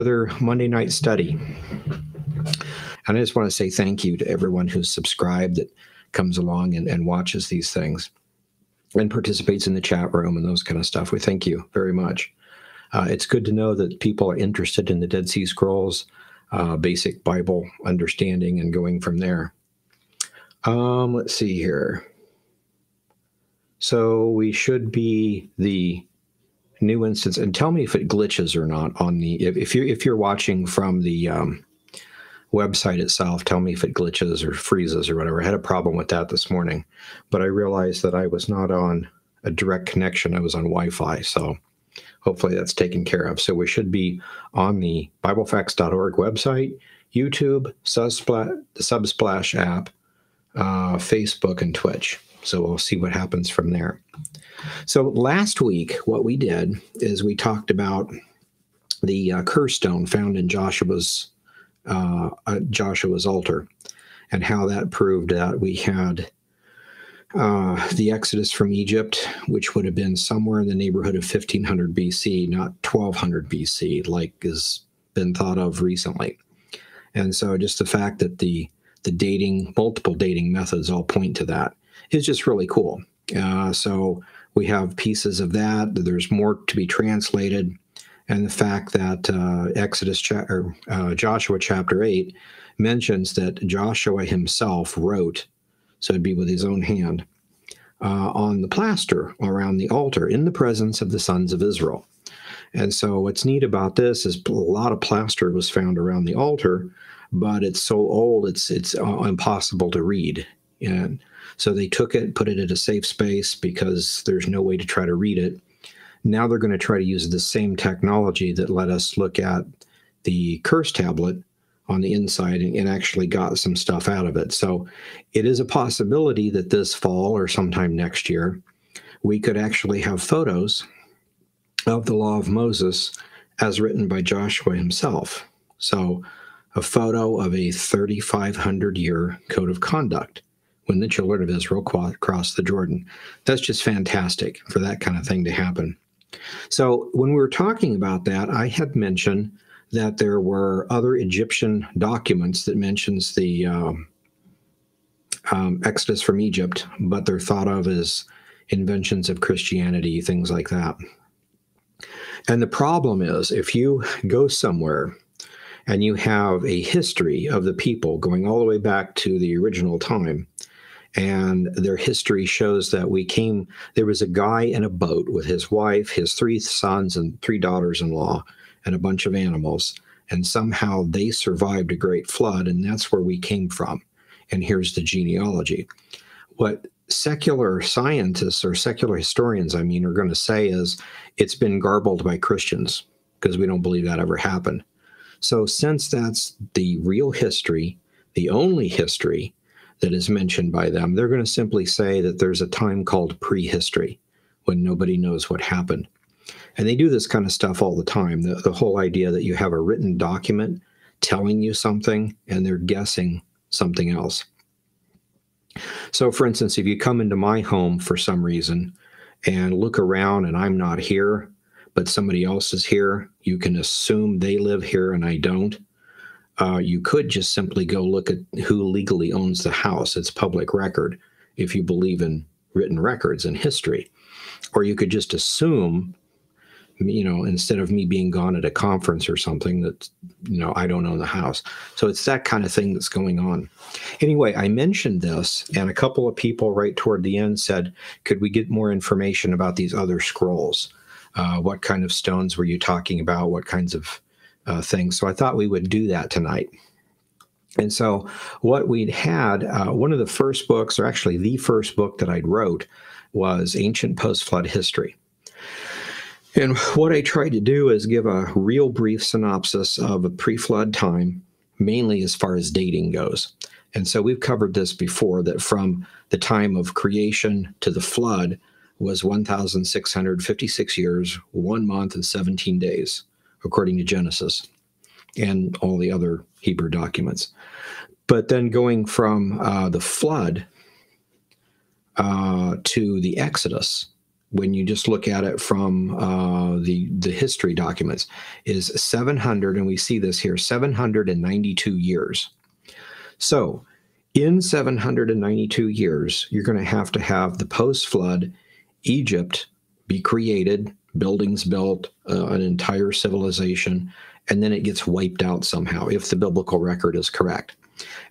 another Monday night study. And I just want to say thank you to everyone who's subscribed that comes along and, and watches these things and participates in the chat room and those kind of stuff. We thank you very much. Uh, it's good to know that people are interested in the Dead Sea Scrolls, uh, basic Bible understanding, and going from there. Um, let's see here. So we should be the new instance, and tell me if it glitches or not on the if, if you're if you're watching from the um, website itself. Tell me if it glitches or freezes or whatever. I had a problem with that this morning, but I realized that I was not on a direct connection. I was on Wi-Fi, so hopefully that's taken care of. So we should be on the BibleFacts.org website, YouTube, Subsplat, the Subsplash app, uh, Facebook, and Twitch. So we'll see what happens from there. So last week, what we did is we talked about the uh, curse stone found in Joshua's uh, uh, Joshua's altar, and how that proved that we had uh, the Exodus from Egypt, which would have been somewhere in the neighborhood of 1500 BC, not 1200 BC, like has been thought of recently. And so, just the fact that the the dating, multiple dating methods all point to that is just really cool. Uh, so we have pieces of that. There's more to be translated, and the fact that uh, Exodus cha- or uh, Joshua chapter eight mentions that Joshua himself wrote, so it'd be with his own hand, uh, on the plaster around the altar in the presence of the sons of Israel. And so, what's neat about this is a lot of plaster was found around the altar, but it's so old it's it's uh, impossible to read. And so they took it, put it in a safe space because there's no way to try to read it. Now they're going to try to use the same technology that let us look at the curse tablet on the inside and, and, actually got some stuff out of it. So it is a possibility that this fall or sometime next year, we could actually have photos of the law of Moses as written by Joshua himself. So a photo of a 3,500 year code of conduct when the children of Israel crossed the Jordan. That's just fantastic for that kind of thing to happen. So, when we were talking about that, I had mentioned that there were other Egyptian documents that mentions the um, um, Exodus from Egypt, but they're thought of as inventions of Christianity, things like that. And the problem is, if you go somewhere and you have a history of the people going all the way back to the original time, and their history shows that we came there was a guy in a boat with his wife his three sons and three daughters-in-law and a bunch of animals and somehow they survived a great flood and that's where we came from. And here's the genealogy. What secular scientists or secular historians i mean are going to say is it's been garbled by christians because we don't believe that ever happened. So since that's the real history the only history that is mentioned by them. They're going to simply say that there's a time called prehistory when nobody knows what happened. And they do this kind of stuff all the time. The, the whole idea that you have a written document telling you something and they're guessing something else. So, for instance, if you come into my home for some reason and look around and I'm not here, but somebody else is here, you can assume they live here and I don't uh, you could just simply go look at who legally owns the house. It's public record if you believe in written records and history. Or you could just assume, you know, instead of me being gone at a conference or something, that, you know, I don't own the house. So it's that kind of thing that's going on. Anyway, I mentioned this, and a couple of people right toward the end said, could we get more information about these other scrolls? Uh, what kind of stones were you talking about? What kinds of uh, things. So I thought we would do that tonight. And so, what we'd had, uh, one of the first books, or actually the first book that I'd wrote, was Ancient Post Flood History. And what I tried to do is give a real brief synopsis of a pre flood time, mainly as far as dating goes. And so, we've covered this before that from the time of creation to the flood was 1,656 years, one month, and 17 days according to Genesis and all the other Hebrew documents. But then going from uh, the flood uh, to the Exodus when you just look at it from uh, the the history documents is 700 and we see this here 792 years so in 792 years you're going to have to have the post flood egypt be created buildings built uh, an entire civilization and then it gets wiped out somehow if the biblical record is correct.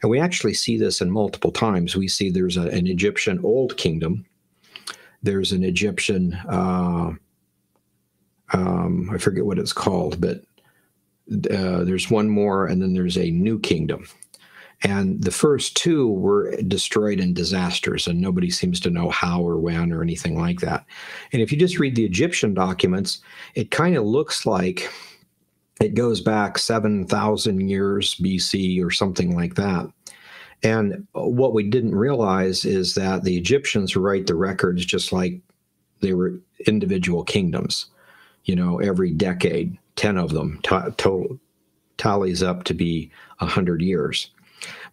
And we actually see this in multiple times. We see there's a, an egyptian old kingdom. There's an Egyptian, uh, um, I forget what it's called, but uh, there's one more, and then there's a new kingdom. And the first two were destroyed in disasters, and nobody seems to know how or when or anything like that. And if you just read the Egyptian documents, it kind of looks like it goes back 7,000 years BC or something like that. And what we didn't realize is that the Egyptians write the records just like they were individual kingdoms. You know, every decade, 10 of them tallies up to be 100 years.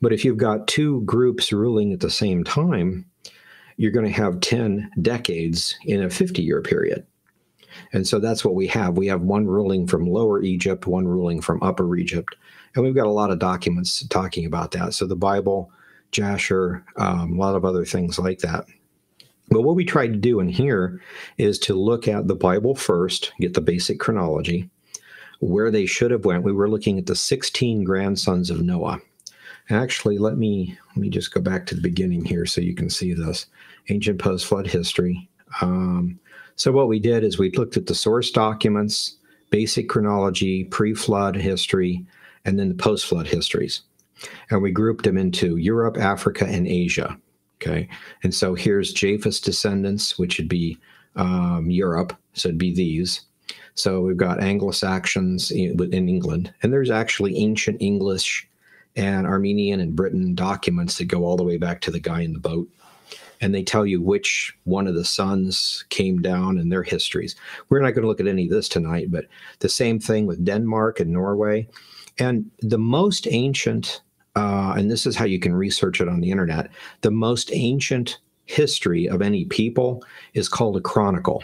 But if you've got two groups ruling at the same time, you're going to have 10 decades in a 50 year period. And so that's what we have. We have one ruling from Lower Egypt, one ruling from Upper Egypt. And we've got a lot of documents talking about that. So the Bible, Jasher, um, a lot of other things like that. But what we tried to do in here is to look at the Bible first, get the basic chronology, where they should have went. We were looking at the 16 grandsons of Noah. Actually, let me let me just go back to the beginning here so you can see this ancient post-flood history. Um, so what we did is we looked at the source documents, basic chronology, pre-flood history, and then the post flood histories. And we grouped them into Europe, Africa, and Asia. Okay. And so here's Japheth's descendants, which would be um, Europe. So it'd be these. So we've got Anglo Saxons in, in England, and there's actually ancient English and Armenian and Britain documents that go all the way back to the guy in the boat. And they tell you which one of the sons came down and their histories. We're not going to look at any of this tonight, but the same thing with Denmark and Norway. And the most ancient, uh, and this is how you can research it on the internet, the most ancient history of any people is called a chronicle.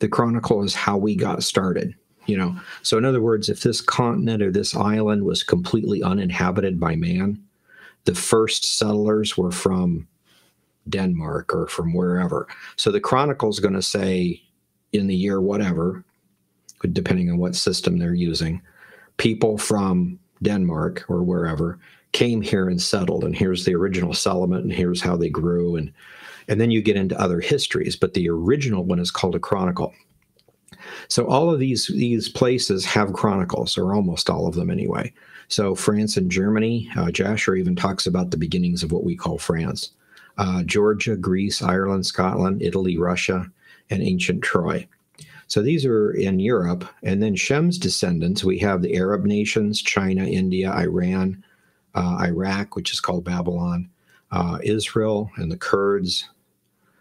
The chronicle is how we got started. You know, so in other words, if this continent or this island was completely uninhabited by man, the first settlers were from Denmark or from wherever. So the chronicle is going to say in the year whatever, depending on what system they're using, people from Denmark or wherever came here and settled and here's the original settlement and here's how they grew and and then you get into other histories but the original one is called a chronicle so all of these these places have chronicles or almost all of them anyway. So france and germany uh, jasher even talks about the beginnings of what we call france. Uh, georgia greece ireland scotland italy russia and ancient troy. So these are in Europe. And then Shem's descendants, we have the Arab nations, China, India, Iran, uh, Iraq, which is called Babylon, uh, Israel, and the Kurds,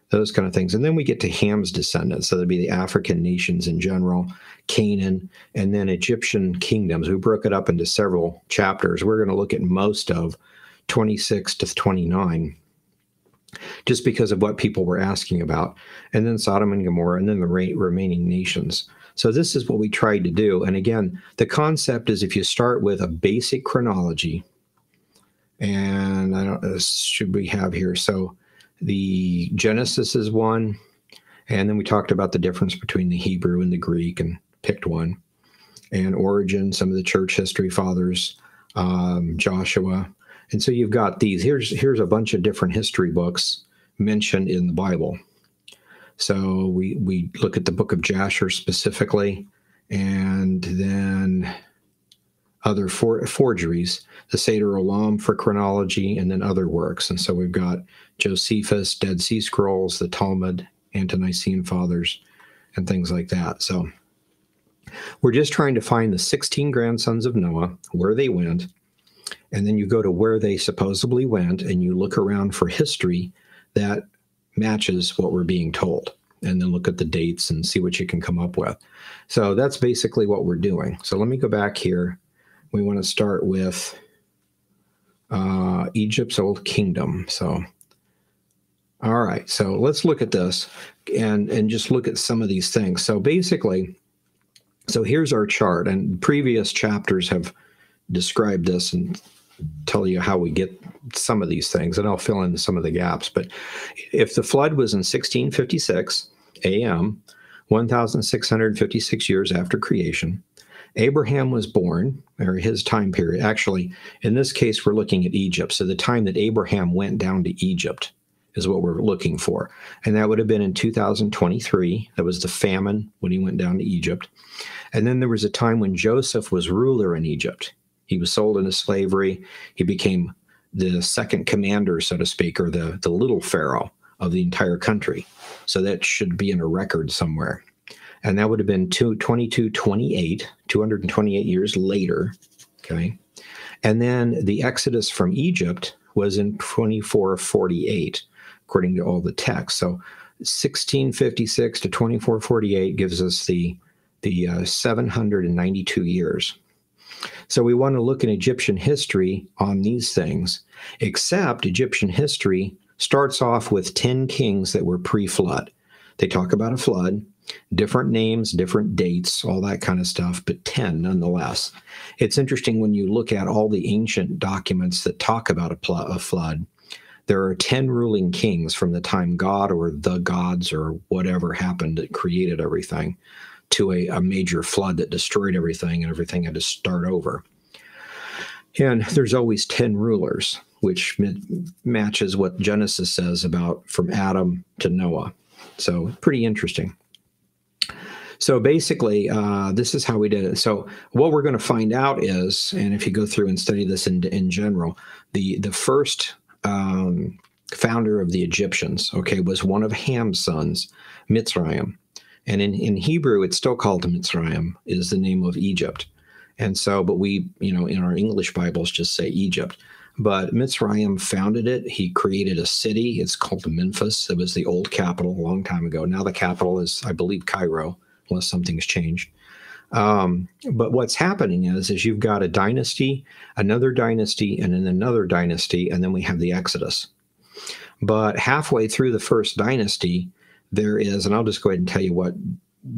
those kind of things. And then we get to Ham's descendants. So that'd be the African nations in general, Canaan, and then Egyptian kingdoms. We broke it up into several chapters. We're going to look at most of 26 to 29 just because of what people were asking about. And then Sodom and Gomorrah, and then the remaining nations. So this is what we tried to do. And again, the concept is if you start with a basic chronology, and I don't know, should we have here? So the Genesis is one, and then we talked about the difference between the Hebrew and the Greek and picked one. And Origen, some of the church history fathers, um, Joshua, and so you've got these. Here's here's a bunch of different history books mentioned in the Bible. So we we look at the book of Jasher specifically, and then other for, forgeries, the Seder Olam for chronology, and then other works. And so we've got Josephus, Dead Sea Scrolls, the Talmud, Ante-Nicene Fathers, and things like that. So we're just trying to find the 16 grandsons of Noah, where they went, and then you go to where they supposedly went and you look around for history that matches what we're being told and then look at the dates and see what you can come up with so that's basically what we're doing so let me go back here we want to start with uh, egypt's old kingdom so All right, so let's look at this and and just look at some of these things. So basically, so here's our chart, and previous chapters have described this and tell you how we get some of these things, and I'll fill in some of the gaps. But if the flood was in 1656 AM, 1,656 years after creation, Abraham was born, or his time period. Actually, in this case, we're looking at Egypt. So the time that Abraham went down to Egypt is what we're looking for. And that would have been in 2023. That was the famine when he went down to Egypt. And then there was a time when Joseph was ruler in Egypt. He was sold into slavery. He became the second commander, so to speak, or the, the little pharaoh of the entire country. So that should be in a record somewhere. And that would have been 2228, 228 years later. Okay. And then the Exodus from Egypt was in 2448 according to all the texts. So 1656 to 2448 gives us the the uh, 792 years. So we want to look in Egyptian history on these things, except Egyptian history starts off with 10 kings that were pre-flood. They talk about a flood, different names, different dates, all that kind of stuff, but 10 nonetheless. It's interesting when you look at all the ancient documents that talk about a, a flood there are 10 ruling kings from the time God or the gods or whatever happened that created everything to a, a major flood that destroyed everything and everything had to start over. And there's always 10 rulers, which matches what Genesis says about from Adam to Noah. So, pretty interesting. So basically, uh, this is how we did it. So what we're going to find out is, and if you go through and study this in, in general, the the first um, founder of the Egyptians, okay, was one of Ham's sons, Mitzrayim. And in, in Hebrew, it's still called Mitzrayim, is the name of Egypt. And so, but we, you know, in our English Bibles just say Egypt. But Mitzrayim founded it. He created a city. It's called Memphis. It was the old capital a long time ago. Now the capital is, I believe, Cairo, unless something's changed. Um, but what's happening is, is you've got a dynasty, another dynasty, and then another dynasty, and then we have the Exodus. But halfway through the first dynasty, there is, and I'll just go ahead and tell you what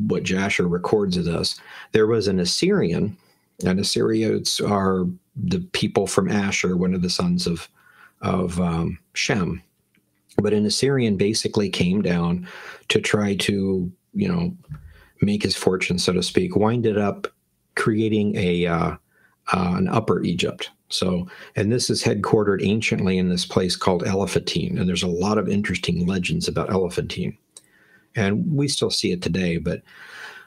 what Jasher records of this. There was an Assyrian, and Assyrians are the people from Asher, one of the sons of of um, Shem. But an Assyrian basically came down to try to, you know, make his fortune, so to speak, winded up creating a uh, uh, an Upper Egypt. So, and this is headquartered anciently in this place called Elephantine, and there's a lot of interesting legends about Elephantine, and we still see it today. But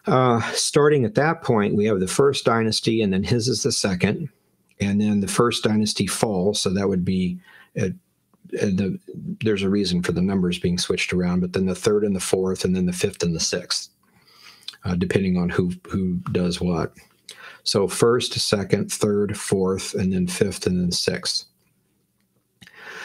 uh, starting at that point, we have the first dynasty, and then his is the second, and then the first dynasty falls. So that would be. Uh, uh, the, there's a reason for the numbers being switched around, but then the third and the fourth, and then the fifth and the sixth uh, depending on who who does what. So first, second, third, fourth, and then fifth, and then sixth.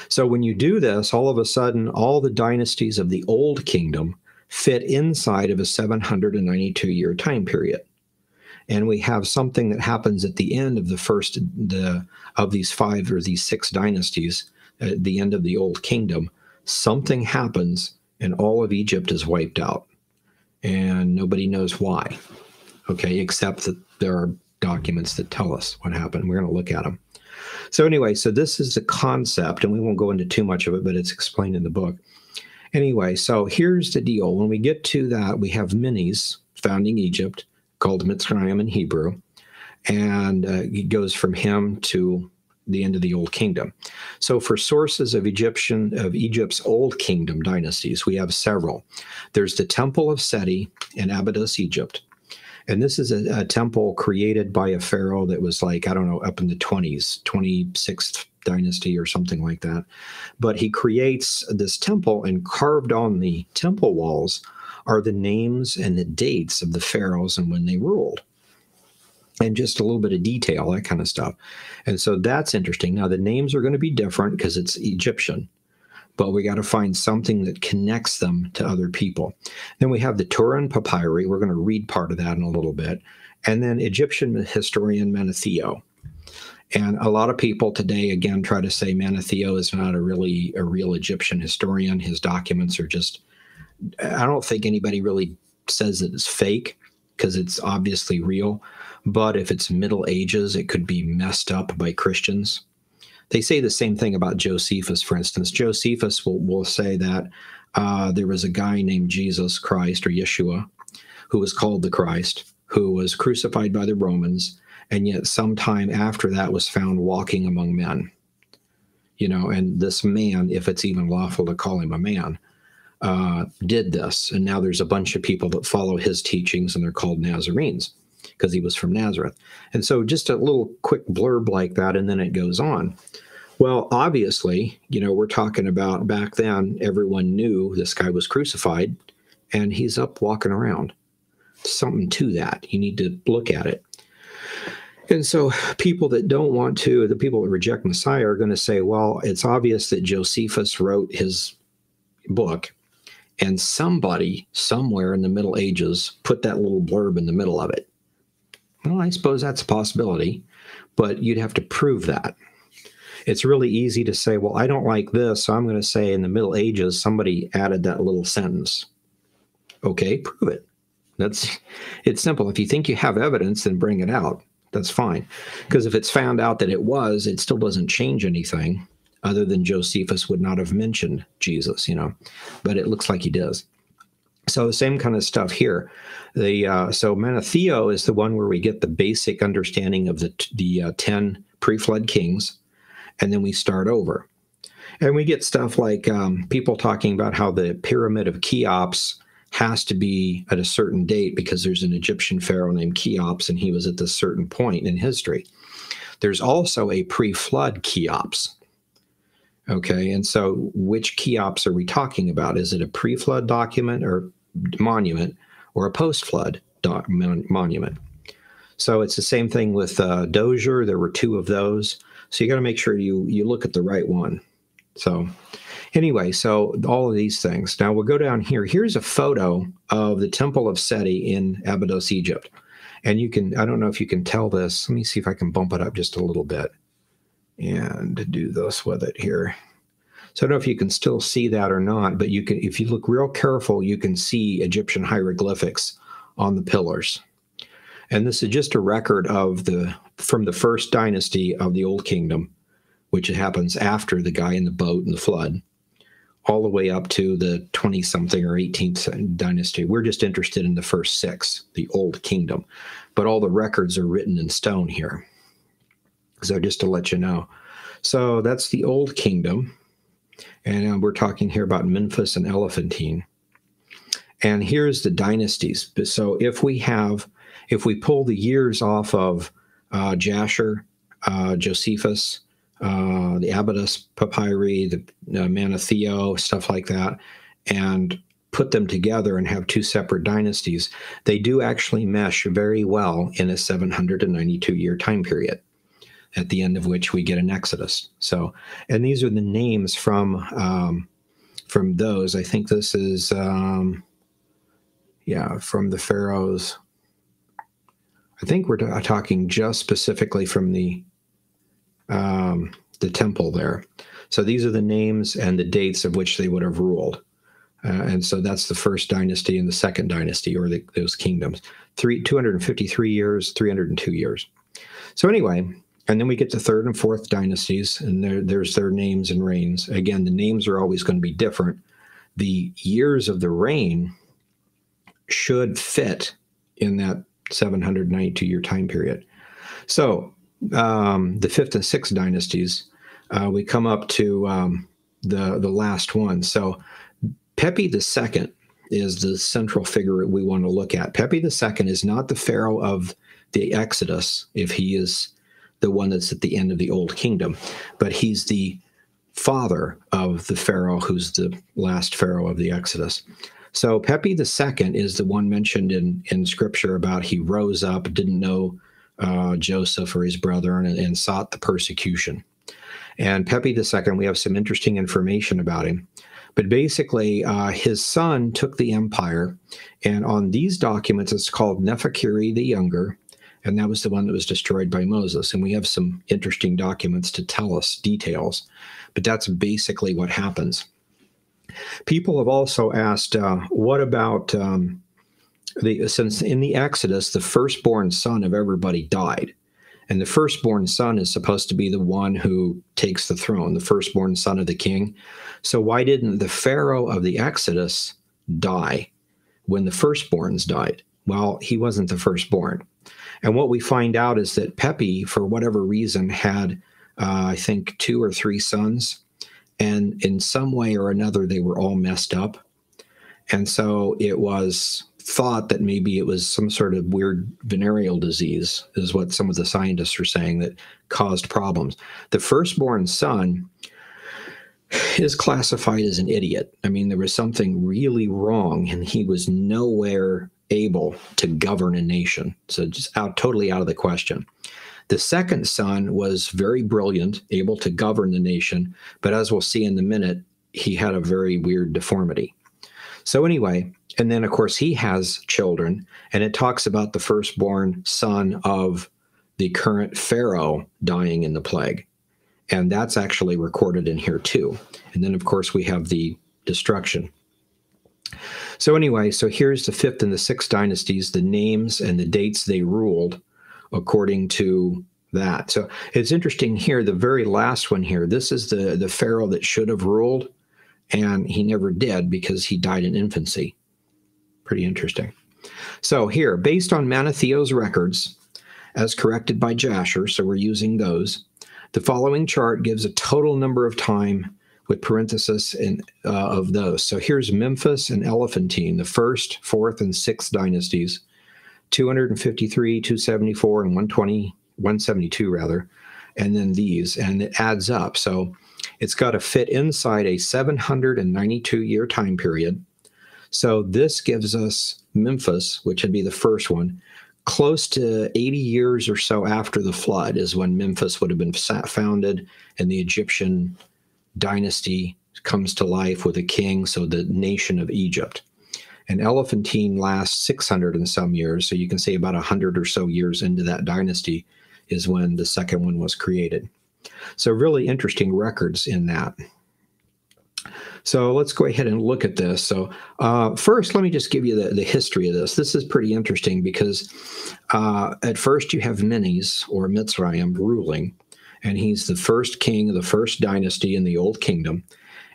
So when you do this, all of a sudden, all the dynasties of the old kingdom fit inside of a 792 year time period. And we have something that happens at the end of the first the of these five or these six dynasties, at the end of the old kingdom, something happens and all of Egypt is wiped out and nobody knows why. Okay, except that there are documents that tell us what happened. We're going to look at them. So, anyway, so this is the concept, and we won't go into too much of it, but it's explained in the book. Anyway, so here's the deal. When we get to that, we have Menes founding Egypt, called Mitzrayim in Hebrew, and uh, it goes from him to the end of the Old Kingdom. So for sources of Egyptian of Egypt's Old Kingdom dynasties, we have several. There's the Temple of Seti in Abydos, Egypt. And this is a, a temple created by a pharaoh that was like, I don't know, up in the 20s, 26th dynasty or something like that. But he creates this temple and carved on the temple walls are the names and the dates of the pharaohs and when they ruled and just a little bit of detail, that kind of stuff. And so that's interesting. Now, the names are going to be different because it's Egyptian, but we got to find something that connects them to other people. Then we have the Turin Papyri. We're going to read part of that in a little bit. And then Egyptian historian Manetho. And a lot of people today, again, try to say Manetho is not a really a real Egyptian historian. His documents are just, I don't think anybody really says that it's fake because it's obviously real. But if it's Middle Ages, it could be messed up by Christians. They say the same thing about Josephus, for instance. Josephus will, will say that uh, there was a guy named Jesus Christ or Yeshua who was called the Christ, who was crucified by the Romans and yet sometime after that was found walking among men you know and this man if it's even lawful to call him a man uh, did this and now there's a bunch of people that follow his teachings and they're called nazarenes because he was from nazareth. And so just a little quick blurb like that and then it goes on. Well obviously you know we're talking about back then everyone knew this guy was crucified and he's up walking around. Something to that. You need to look at it. And so people that don't want to, the people that reject Messiah are going to say, well, it's obvious that Josephus wrote his book and somebody somewhere in the Middle Ages put that little blurb in the middle of it. Well, I suppose that's a possibility, but you'd have to prove that. It's really easy to say, well, I don't like this, so I'm going to say in the Middle Ages somebody added that little sentence. Okay, prove it. That's it's simple. If you think you have evidence, then bring it out that's fine. Because if it's found out that it was, it still doesn't change anything other than Josephus would not have mentioned Jesus, you know, but it looks like he does. So same kind of stuff here. The uh, so Manetho is the one where we get the basic understanding of the the uh, ten pre-flood kings, and then we start over, and we get stuff like um, people talking about how the pyramid of Cheops has to be at a certain date because there's an Egyptian pharaoh named Cheops and he was at this certain point in history. There's also a pre flood Cheops. Okay, and so which Cheops are we talking about? Is it a pre flood document or monument or a post flood monument? So it's the same thing with uh, Djoser. There were two of those. So you got to make sure you you look at the right one. So Anyway, so all of these things. Now we'll go down here. Here's a photo of the Temple of Seti in Abydos, Egypt. And you can, I don't know if you can tell this. Let me see if I can bump it up just a little bit and do this with it here. So I don't know if you can still see that or not, but you can, if you look real careful, you can see Egyptian hieroglyphics on the pillars. And this is just a record of the, from the first dynasty of the Old Kingdom, which happens after the guy in the boat and the flood all the way up to the 20 something or 18th dynasty. We're just interested in the first six, the Old Kingdom. But all the records are written in stone here. So just to let you know. So that's the Old Kingdom. And uh, we're talking here about Memphis and Elephantine. And here's the dynasties. So if we have, if we pull the years off of uh, Jasher, uh, Josephus, uh, the Abydos papyri, the uh, Manetho, stuff like that, and put them together and have two separate dynasties, they do actually mesh very well in a 792 year time period, at the end of which we get an Exodus. So, and these are the names from um, from those. I think this is um, yeah from the pharaohs. I think we're talking just specifically from the um, the temple there. So these are the names and the dates of which they would have ruled. Uh, and so that's the first dynasty and the second dynasty, or the, those kingdoms. Three, 253 years, 302 years. So anyway, and then we get to third and fourth dynasties, and there, there's their names and reigns. Again, the names are always going to be different. The years of the reign should fit in that 792 year time period. So um, the fifth and sixth dynasties, uh, we come up to um, the the last one. So Pepi II is the central figure we want to look at. Pepi II is not the pharaoh of the Exodus, if he is the one that's at the end of the Old Kingdom, but he's the father of the pharaoh who's the last pharaoh of the Exodus. So Pepi II is the one mentioned in in Scripture about he rose up, didn't know uh, Joseph or his brother and, and sought the persecution. And Pepi II, we have some interesting information about him. But basically, uh, his son took the empire, and on these documents, it's called Neferkare the Younger, and that was the one that was destroyed by Moses. And we have some interesting documents to tell us details, but that's basically what happens. People have also asked, uh, what about um, the since in the Exodus, the firstborn son of everybody died. And the firstborn son is supposed to be the one who takes the throne, the firstborn son of the king. So why didn't the Pharaoh of the Exodus die when the firstborns died? Well, he wasn't the firstborn. And what we find out is that Pepi, for whatever reason, had, uh, I think, two or three sons. And in some way or another, they were all messed up. And so it was thought that maybe it was some sort of weird venereal disease, is what some of the scientists are saying that caused problems. The firstborn son is classified as an idiot. I mean, there was something really wrong, and he was nowhere able to govern a nation. So just out totally out of the question. The second son was very brilliant, able to govern the nation, but as we'll see in a minute, he had a very weird deformity. So anyway, and then, of course, he has children, and it talks about the firstborn son of the current Pharaoh dying in the plague. And that's actually recorded in here too. And then, of course, we have the destruction. So, anyway, so here's the fifth and the sixth dynasties, the names and the dates they ruled according to that. So it's interesting here, the very last one here, this is the, the Pharaoh that should have ruled, and he never did because he died in infancy. Pretty interesting. So here, based on Manetho's records, as corrected by Jasher, so we're using those, the following chart gives a total number of time with parenthesis in, uh, of those. So here's Memphis and Elephantine, the first, fourth, and sixth dynasties, 253, 274, and 120, 172 rather, and then these, and it adds up. So it's got to fit inside a 792 year time period so this gives us Memphis, which would be the first one, close to 80 years or so after the flood is when Memphis would have been founded and the Egyptian dynasty comes to life with a king, so the nation of Egypt. And Elephantine lasts 600 and some years, so you can say about 100 or so years into that dynasty is when the second one was created. So really interesting records in that. So let's go ahead and look at this. So uh, first, let me just give you the, the history of this. This is pretty interesting because uh, at first you have Menes or Mitzrayim ruling, and he's the first king of the first dynasty in the Old Kingdom,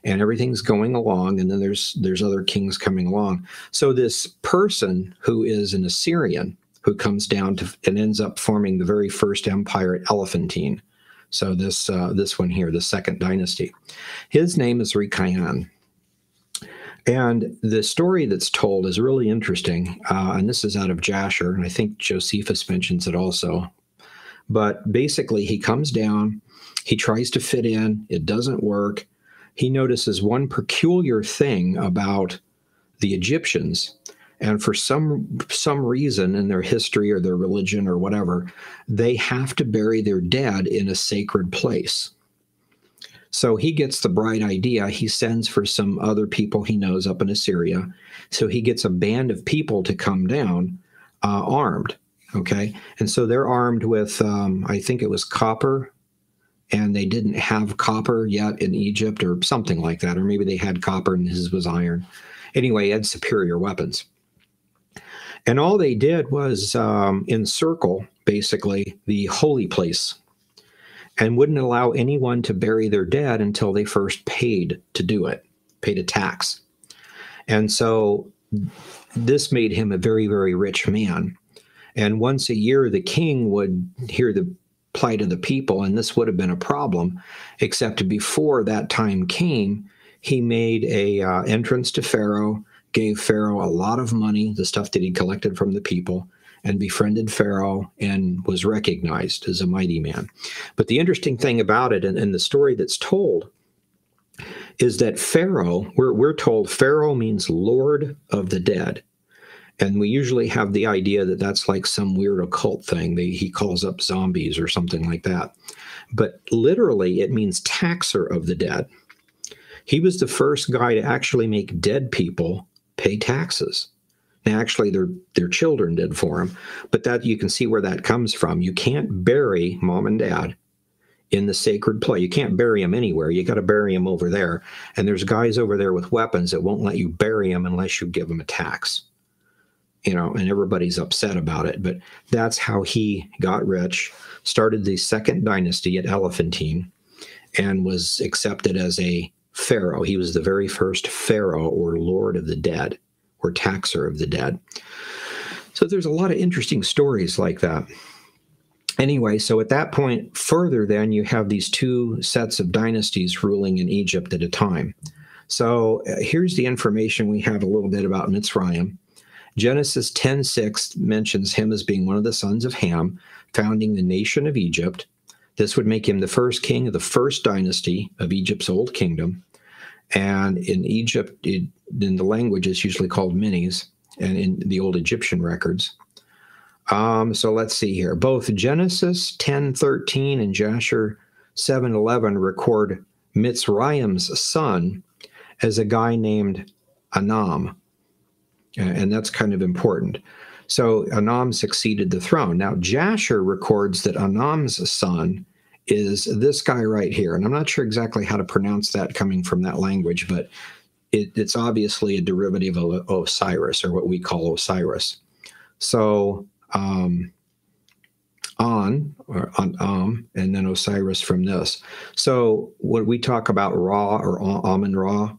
and everything's going along, and then there's there's other kings coming along. So this person who is an Assyrian who comes down to and ends up forming the very first empire at Elephantine so this uh, this one here, the second dynasty, his name is Rikayon. And the story that's told is really interesting. Uh, and this is out of Jasher, and I think Josephus mentions it also. But basically, he comes down, he tries to fit in, it doesn't work. He notices one peculiar thing about the Egyptians and for some some reason in their history or their religion or whatever they have to bury their dead in a sacred place. So he gets the bright idea. He sends for some other people he knows up in assyria. So he gets a band of people to come down uh, armed okay and so they're armed with um, i think it was copper and they didn't have copper yet in egypt or something like that or maybe they had copper and his was iron anyway had superior weapons and all they did was um, encircle, basically, the holy place and wouldn't allow anyone to bury their dead until they first paid to do it, paid a tax. And so this made him a very, very rich man. And once a year, the king would hear the plight of the people, and this would have been a problem, except before that time came, he made a uh, entrance to Pharaoh gave Pharaoh a lot of money, the stuff that he collected from the people, and befriended Pharaoh and was recognized as a mighty man. But the interesting thing about it and, and the story that's told is that Pharaoh, we're, we're told Pharaoh means Lord of the Dead. And we usually have the idea that that's like some weird occult thing. They, he calls up zombies or something like that. But literally, it means taxer of the dead. He was the first guy to actually make dead people pay taxes. Now, actually, their their children did for him but that you can see where that comes from. You can't bury mom and dad in the sacred place. You can't bury them anywhere. You got to bury them over there. And there's guys over there with weapons that won't let you bury them unless you give them a tax. You know, and everybody's upset about it. But that's how he got rich, started the second dynasty at Elephantine, and was accepted as a pharaoh. He was the very first pharaoh or lord of the dead or taxer of the dead. So there's a lot of interesting stories like that. Anyway, so at that point, further, then you have these two sets of dynasties ruling in Egypt at a time. So uh, here's the information we have a little bit about Mitzrayim. Genesis 10:6 mentions him as being one of the sons of Ham, founding the nation of Egypt. This would make him the first king of the first dynasty of Egypt's old kingdom. And in Egypt, it, in the language, it's usually called Menes, and in the old Egyptian records. Um, so let's see here. Both Genesis 10:13 and Jasher 7:11 record Mitzrayim's son as a guy named Anam, and that's kind of important. So Anam succeeded the throne. Now Jasher records that Anam's son is this guy right here, and I'm not sure exactly how to pronounce that coming from that language, but it, it's obviously a derivative of Osiris or what we call Osiris. So um, on or on and then Osiris from this. So when we talk about Ra or Amun Ra,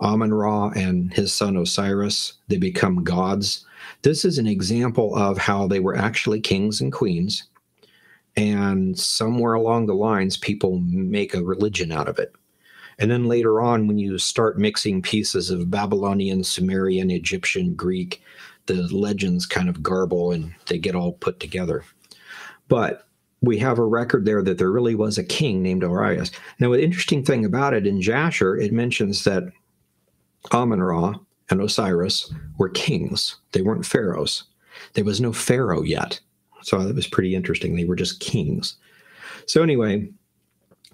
Amun Ra and his son Osiris, they become gods. This is an example of how they were actually kings and queens. And somewhere along the lines, people make a religion out of it. And then later on, when you start mixing pieces of Babylonian, Sumerian, Egyptian, Greek, the legends kind of garble and they get all put together. But we have a record there that there really was a king named Orias. Now, the interesting thing about it in Jasher, it mentions that Amun Ra and Osiris were kings. They weren't pharaohs. There was no pharaoh yet. So that was pretty interesting. They were just kings. So anyway,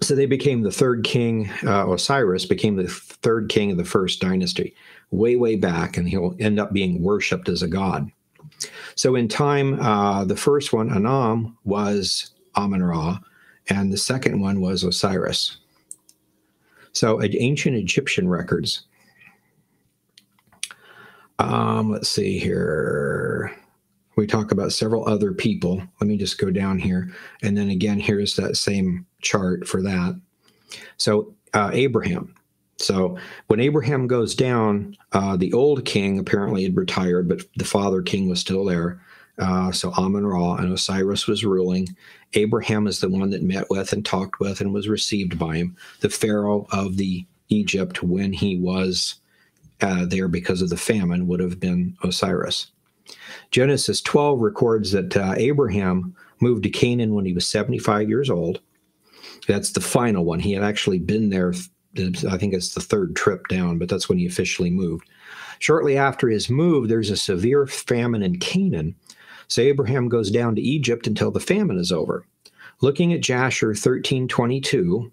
so they became the third king. Uh, Osiris became the third king of the first dynasty way, way back, and he'll end up being worshipped as a god. So in time, uh, the first one, Anam, was Amun Ra, and the second one was Osiris. So ancient Egyptian records. Um, let's see here. We talk about several other people. Let me just go down here. And then again, here's that same chart for that. So uh, Abraham. So when Abraham goes down, uh, the old king apparently had retired, but the father king was still there. Uh, so Amun Ra and Osiris was ruling. Abraham is the one that met with and talked with and was received by him, the pharaoh of the Egypt when he was uh, there because of the famine would have been Osiris. Genesis 12 records that uh, Abraham moved to Canaan when he was 75 years old. That's the final one. He had actually been there I think it's the third trip down, but that's when he officially moved. Shortly after his move, there's a severe famine in Canaan. So Abraham goes down to Egypt until the famine is over. Looking at Jasher 1322,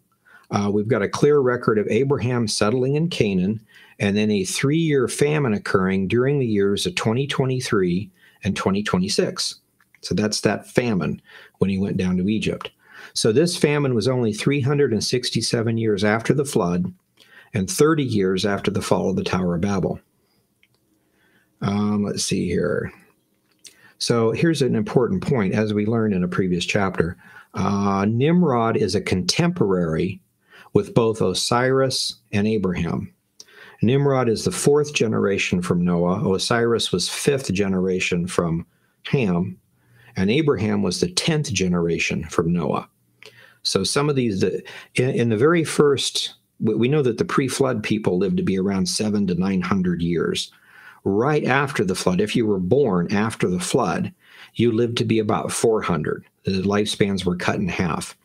uh, we've got a clear record of Abraham settling in Canaan and then a three year famine occurring during the years of 2023 and 2026. So that's that famine when he went down to Egypt. So this famine was only 367 years after the flood and 30 years after the fall of the Tower of Babel. Um, let's see here. So here's an important point, as we learned in a previous chapter. Uh, Nimrod is a contemporary with both Osiris and Abraham. Nimrod is the fourth generation from Noah. Osiris was fifth generation from Ham, and Abraham was the tenth generation from Noah. So some of these, the, in, in the very first, we know that the pre-flood people lived to be around seven to nine hundred years. Right after the flood, if you were born after the flood, you lived to be about 400. The lifespans were cut in half.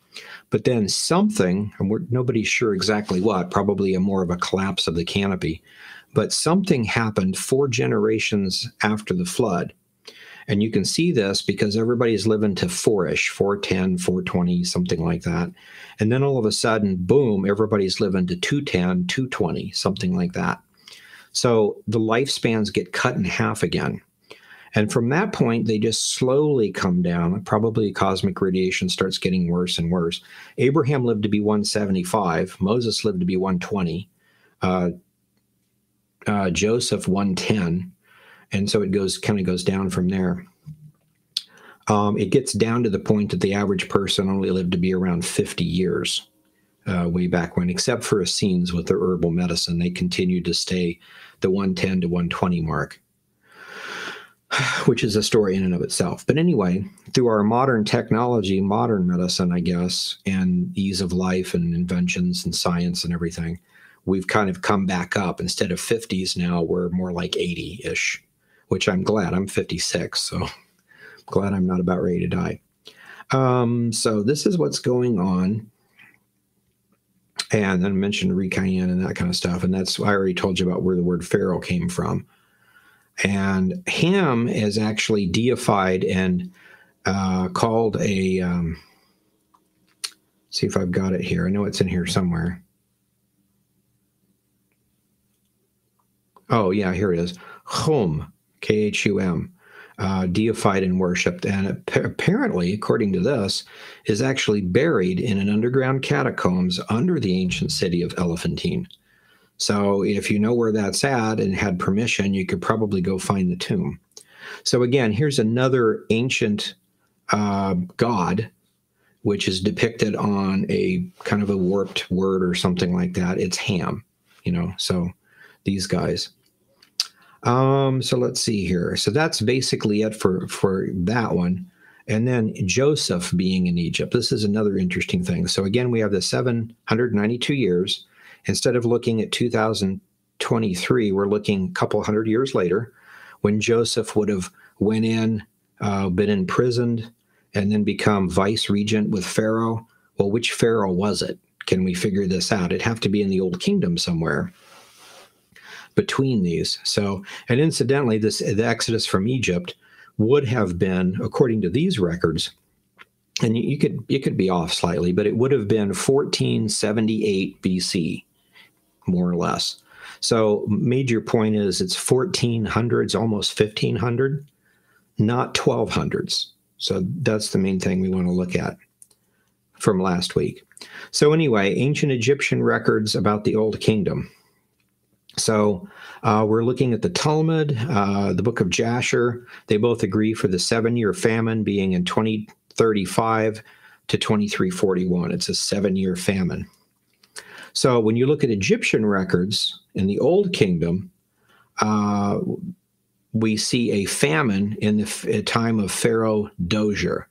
But then something, and we're, nobody's sure exactly what, probably a more of a collapse of the canopy, but something happened four generations after the flood and you can see this because everybody's living to four-ish, 410, 420, something like that. And then all of a sudden, boom, everybody's living to 210, 220, something like that. So the lifespans get cut in half again. And from that point, they just slowly come down. Probably cosmic radiation starts getting worse and worse. Abraham lived to be 175. Moses lived to be 120. Uh, uh, Joseph 110. And so it goes kind of goes down from there. Um, it gets down to the point that the average person only lived to be around 50 years uh, way back when, except for Essenes with their herbal medicine. They continued to stay the 110 to 120 mark. which is a story in and of itself. But anyway, through our modern technology, modern medicine, I guess, and ease of life and inventions and science and everything, we've kind of come back up. Instead of 50s now, we're more like 80 ish, which I'm glad. I'm 56, so I'm glad I'm not about ready to die. Um, so this is what's going on. And then I mentioned Rikayon and that kind of stuff. And that's, I already told you about where the word Pharaoh came from. And Ham is actually deified and uh, called a. Um, see if I've got it here. I know it's in here somewhere. Oh, yeah, here it is. Khum, K H U M, uh, deified and worshipped. And apparently, according to this, is actually buried in an underground catacombs under the ancient city of Elephantine. So if you know where that's at and had permission, you could probably go find the tomb. So again, here's another ancient uh, god, which is depicted on a kind of a warped word or something like that. It's Ham, you know. So these guys. Um, so let's see here. So that's basically it for for that one. And then Joseph being in Egypt. This is another interesting thing. So again, we have the 792 years Instead of looking at 2023, we're looking a couple hundred years later when Joseph would have went in, uh, been imprisoned, and then become vice regent with Pharaoh. Well, which Pharaoh was it? Can we figure this out? It'd have to be in the Old Kingdom somewhere between these. So, and incidentally, this the Exodus from Egypt would have been, according to these records, and you could you could be off slightly, but it would have been 1478 BC more or less. So major point is it's 1400s, almost 1500, not 1200s. So that's the main thing we want to look at from last week. So anyway, ancient Egyptian records about the Old Kingdom. So uh, we're looking at the Talmud, uh, the book of Jasher. They both agree for the seven-year famine being in 2035 to 2341. It's a seven-year famine. So when you look at Egyptian records in the Old Kingdom, uh, we see a famine in the time of Pharaoh Djoser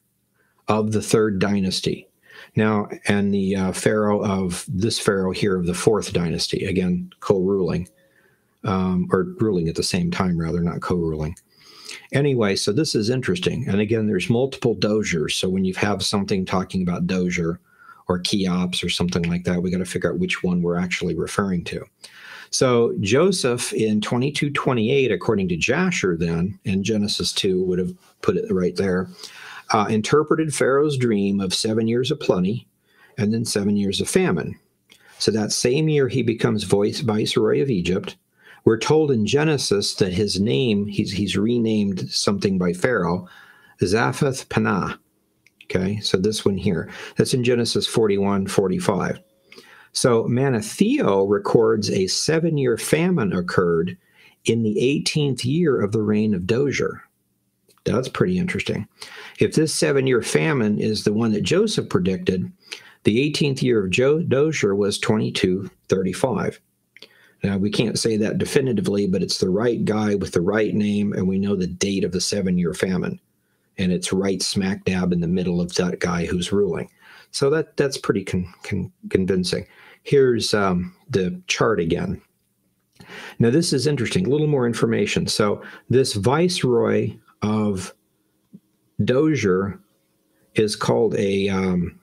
of the third dynasty. Now, and the uh, Pharaoh of this Pharaoh here of the fourth dynasty, again, co ruling, um, or ruling at the same time, rather, not co ruling. Anyway, so this is interesting. And again, there's multiple Djosers. So when you have something talking about Djoser, or Cheops or something like that. We got to figure out which one we're actually referring to. So Joseph in 2228, according to Jasher, then in Genesis 2, would have put it right there, uh, interpreted Pharaoh's dream of seven years of plenty and then seven years of famine. So that same year he becomes voice viceroy of Egypt. We're told in Genesis that his name, he's, he's renamed something by Pharaoh, Zaphath Panah. Okay, so this one here, that's in Genesis 41 45. So Manetho records a seven year famine occurred in the 18th year of the reign of Djoser. That's pretty interesting. If this seven year famine is the one that Joseph predicted, the 18th year of jo- Djoser was 2235. Now, we can't say that definitively, but it's the right guy with the right name, and we know the date of the seven year famine and it's right smack dab in the middle of that guy who's ruling. So that that's pretty con, con, convincing. Here's um, the chart again. Now this is interesting. A little more information. So this viceroy of Djoser is called a um,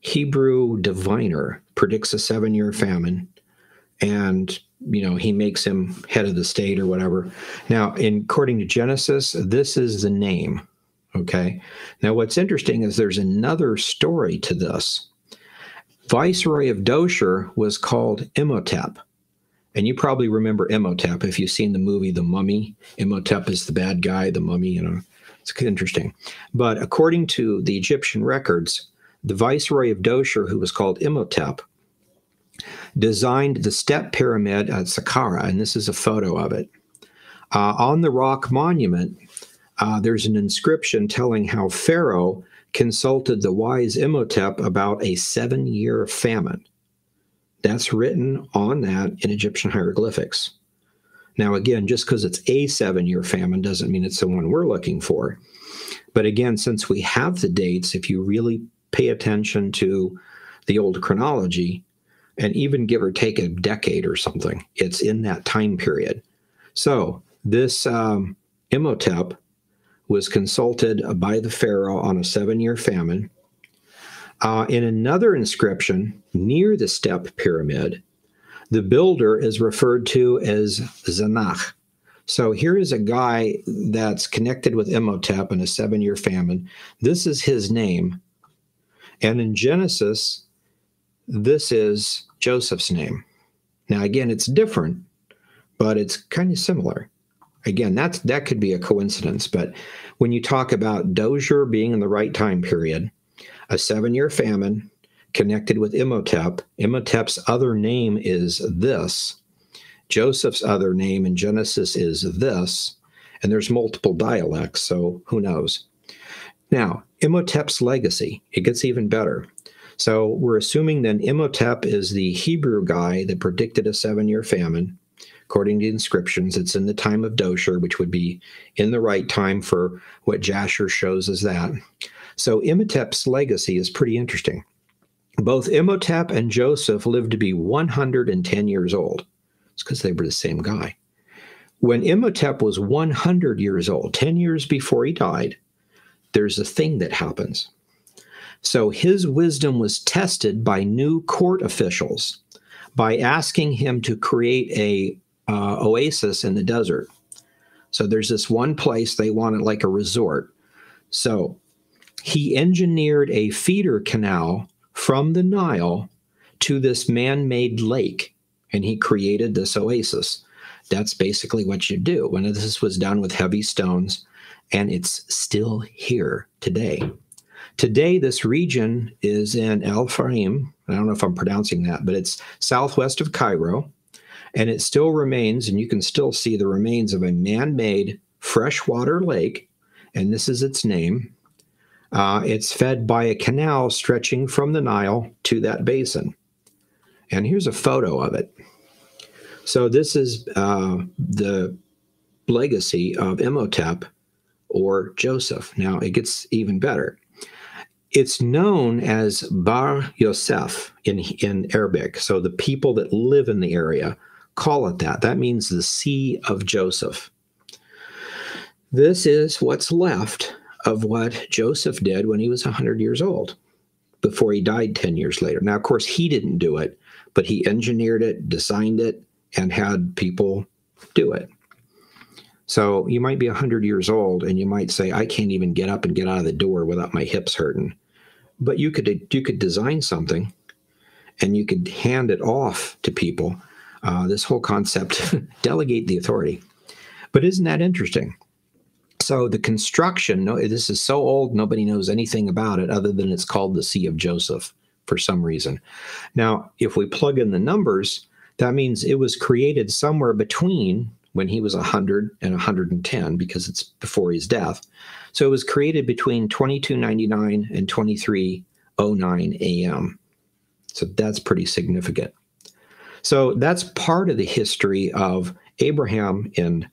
Hebrew diviner. Predicts a seven-year famine, and you know he makes him head of the state or whatever now in according to genesis this is the name okay now what's interesting is there's another story to this viceroy of Djoser was called imhotep And you probably remember Imhotep if you've seen the movie The Mummy. Imhotep is the bad guy, the mummy, you know. It's interesting. But according to the Egyptian records, the viceroy of Djoser, who was called Imhotep, designed the step pyramid at Saqqara, and this is a photo of it. Uh, on the rock monument, uh, there's an inscription telling how Pharaoh consulted the wise Imhotep about a seven year famine. That's written on that in Egyptian hieroglyphics. Now, again, just because it's a seven year famine doesn't mean it's the one we're looking for. But again, since we have the dates, if you really pay attention to the old chronology, and even give or take a decade or something, it's in that time period. So, this um, Imhotep was consulted by the Pharaoh on a seven year famine. Uh, in another inscription near the step pyramid, the builder is referred to as Zanach. So here is a guy that's connected with Imhotep in a seven year famine. This is his name. And in Genesis, this is Joseph's name. Now, again, it's different, but it's kind of similar. Again, that's that could be a coincidence, but when you talk about Djoser being in the right time period, a seven-year famine connected with Imhotep, Imhotep's other name is this. Joseph's other name in Genesis is this, and there's multiple dialects, so who knows? Now, Imhotep's legacy, it gets even better. So we're assuming then Imhotep is the Hebrew guy that predicted a seven year famine. According to inscriptions, it's in the time of Djoser, which would be in the right time for what Jasher shows as that. So Imhotep's legacy is pretty interesting. Both Imhotep and Joseph lived to be 110 years old. It's because they were the same guy. When Imhotep was 100 years old, 10 years before he died, there's a thing that happens. So his wisdom was tested by new court officials by asking him to create a uh, oasis in the desert. So there's this one place they wanted like a resort. So he engineered a feeder canal from the Nile to this man-made lake, and he created this oasis. That's basically what you do. When this was done with heavy stones, and it's still here today. Today, this region is in El Farim. I don't know if I'm pronouncing that, but it's southwest of Cairo. And it still remains, and you can still see the remains of a man made freshwater lake. And this is its name. Uh, it's fed by a canal stretching from the Nile to that basin. And here's a photo of it. So, this is uh, the legacy of Imhotep or Joseph. Now, it gets even better. It's known as Bar Yosef in, in Arabic. So the people that live in the area call it that. That means the Sea of Joseph. This is what's left of what Joseph did when he was 100 years old before he died 10 years later. Now, of course, he didn't do it, but he engineered it, designed it, and had people do it. So you might be 100 years old and you might say, I can't even get up and get out of the door without my hips hurting but you could you could design something and you could hand it off to people. Uh, this whole concept delegate the authority. But isn't that interesting? So the construction no this is so old nobody knows anything about it other than it's called the sea of joseph for some reason. Now if we plug in the numbers that means it was created somewhere between when he was 100 and 110 because it's before his death so it was created between 2299 and 2309 AM. So that's pretty significant. So that's part of the history of Abraham in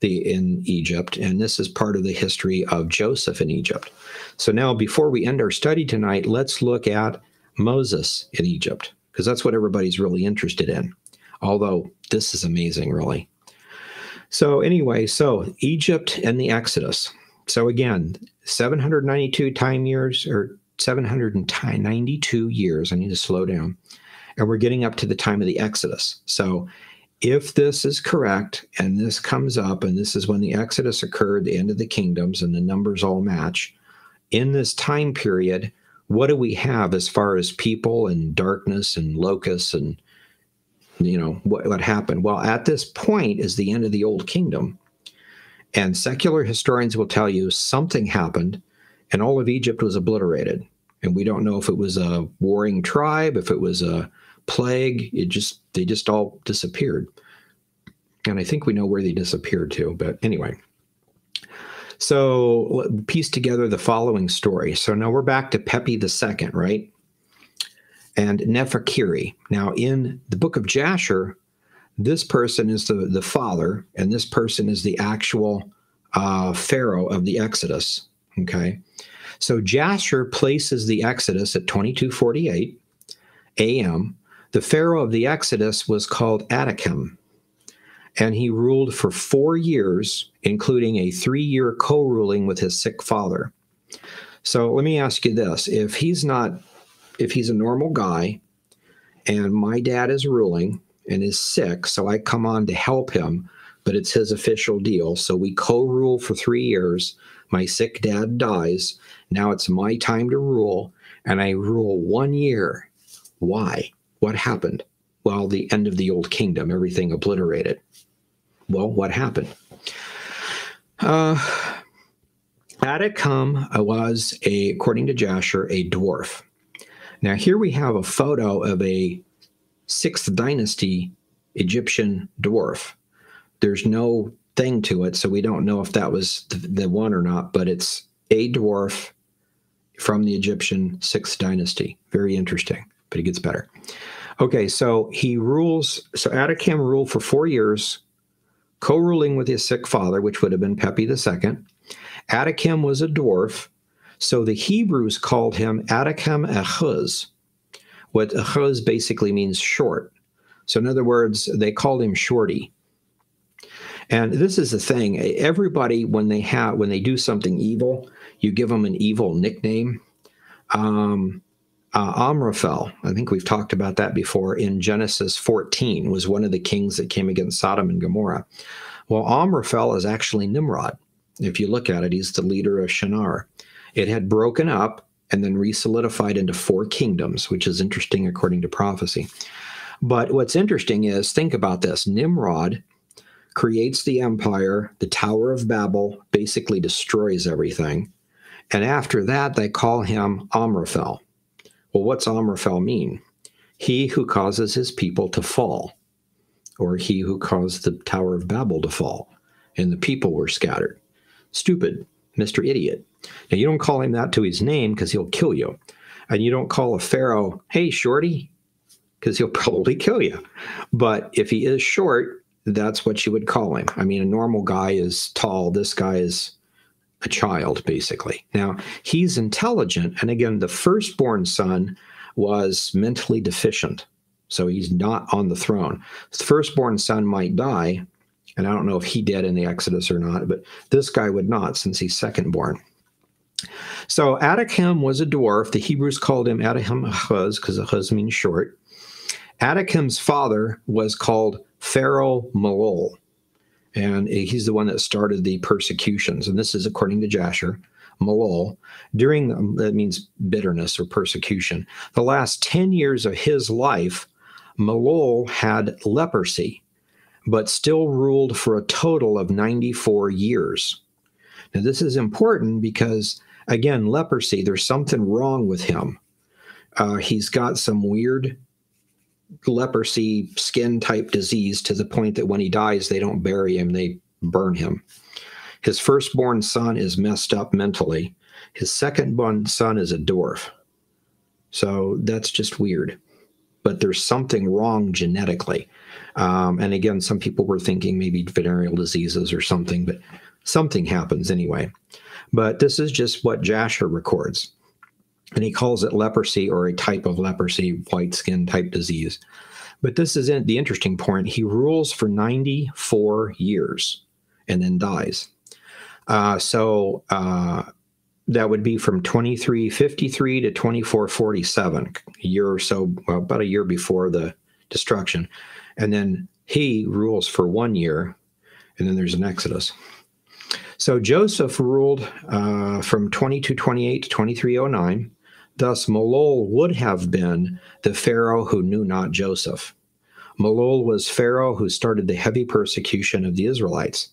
the in Egypt, and this is part of the history of Joseph in Egypt. So now, before we end our study tonight, let's look at Moses in Egypt because that's what everybody's really interested in. Although this is amazing, really. So anyway, so Egypt and the Exodus. So again, 792 time years or 792 years. I need to slow down. And we're getting up to the time of the Exodus. So if this is correct and this comes up and this is when the Exodus occurred, the end of the kingdoms, and the numbers all match, in this time period, what do we have as far as people and darkness and locusts and you know, what, what happened? Well, at this point is the end of the Old Kingdom. And secular historians will tell you something happened and all of Egypt was obliterated. And we don't know if it was a warring tribe, if it was a plague. It just, they just all disappeared. And I think we know where they disappeared to. But anyway, so piece together the following story. So now we're back to Pepi II, right? And Neferkare. Now in the book of Jasher, this person is the, the father, and this person is the actual uh, Pharaoh of the Exodus. Okay. So Jasher places the Exodus at 2248 AM. The Pharaoh of the Exodus was called Adakim and he ruled for four years, including a three year co ruling with his sick father. So let me ask you this if he's not, if he's a normal guy and my dad is ruling and is sick, so I come on to help him, but it's his official deal. So we co rule for three years. My sick dad dies. Now it's my time to rule, and I rule one year. Why? What happened? Well, the end of the old kingdom, everything obliterated. Well, what happened? Uh, Adakum was, a, according to Jasher, a dwarf. Now, here we have a photo of a sixth dynasty Egyptian dwarf. There's no thing to it, so we don't know if that was the, the one or not, but it's a dwarf from the Egyptian sixth dynasty. Very interesting, but it gets better. Okay, so he rules, so Adakim ruled for four years co-ruling with his sick father, which would have been Pepi II. Adakim was a dwarf, so the Hebrews called him Adakim Achuz. What Achuz basically means short. So in other words, they called him Shorty. And this is the thing: everybody, when they have when they do something evil, you give them an evil nickname. Um, uh, Amraphel, I think we've talked about that before in Genesis 14, was one of the kings that came against Sodom and Gomorrah. Well, Amraphel is actually Nimrod. If you look at it, he's the leader of Shinar. It had broken up and then resolidified into four kingdoms, which is interesting according to prophecy. But what's interesting is think about this Nimrod creates the empire, the Tower of Babel basically destroys everything. And after that, they call him Amraphel. Well, what's Amraphel mean? He who causes his people to fall, or he who caused the Tower of Babel to fall, and the people were scattered. Stupid, Mr. Idiot. Now, you don't call him that to his name because he'll kill you. And you don't call a Pharaoh, hey, shorty, because he'll probably kill you. But if he is short, that's what you would call him. I mean, a normal guy is tall. This guy is a child, basically. Now, he's intelligent. And again, the firstborn son was mentally deficient. So he's not on the throne. The firstborn son might die. And I don't know if he did in the Exodus or not, but this guy would not since he's second born. So Adakim was a dwarf. The Hebrews called him Adakim Achuz because Achuz means short. Adakim's father was called Pharaoh Malol and he's the one that started the persecutions. And this is according to Jasher. Malol, during that means bitterness or persecution. The last 10 years of his life, Malol had leprosy, but still ruled for a total of 94 years. Now, this is important because, again, leprosy, there's something wrong with him. Uh, he's got some weird leprosy skin type disease to the point that when he dies, they don't bury him, they burn him. His firstborn son is messed up mentally. His secondborn son is a dwarf. So that's just weird. But there's something wrong genetically. Um, and again, some people were thinking maybe venereal diseases or something, but something happens anyway. But this is just what Jasher records and he calls it leprosy or a type of leprosy, white skin type disease. But this is the interesting point. He rules for 94 years and then dies. Uh, so uh, that would be from 2353 to 2447, a year or so, well, about a year before the destruction. And then he rules for one year, and then there's an Exodus. So Joseph ruled uh, from 2228 to 2309. Thus, Malol would have been the Pharaoh who knew not Joseph. Malol was Pharaoh who started the heavy persecution of the Israelites.